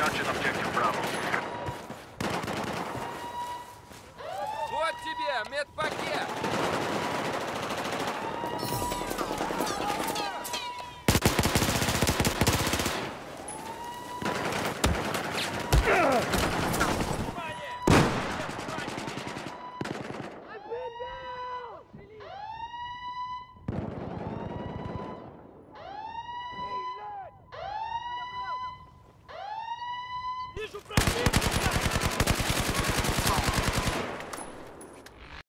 Captured objective Bravo. Вот тебе медпакет! Vejo pra!